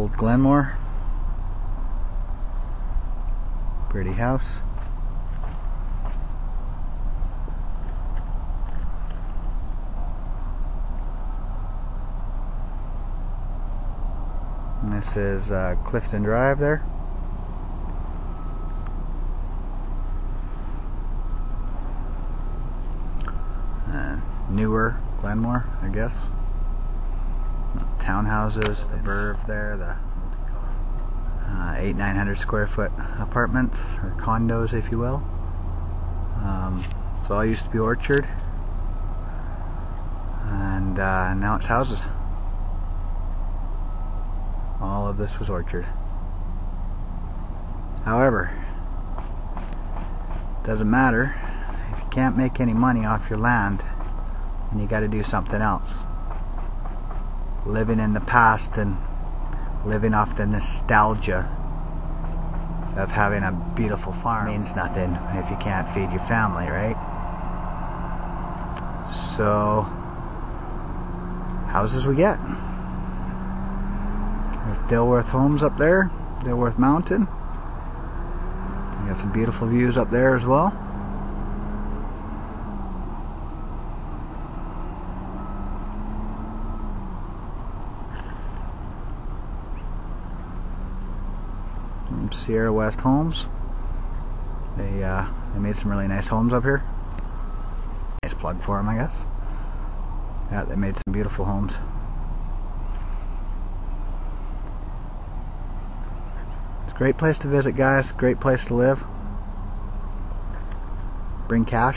Old Glenmore. Pretty house. And this is uh, Clifton Drive there. Uh, newer Glenmore, I guess. Townhouses, the Verve there, the uh, eight nine hundred square foot apartments or condos, if you will. Um, it's all used to be orchard, and uh, now it's houses. All of this was orchard. However, doesn't matter if you can't make any money off your land, and you got to do something else. Living in the past and living off the nostalgia of having a beautiful farm means nothing if you can't feed your family, right? So, houses we get. There's Dilworth Homes up there, Dilworth Mountain. Got some beautiful views up there as well. Sierra West Homes. They uh, they made some really nice homes up here. Nice plug for them, I guess. Yeah, they made some beautiful homes. It's a great place to visit, guys. Great place to live. Bring cash.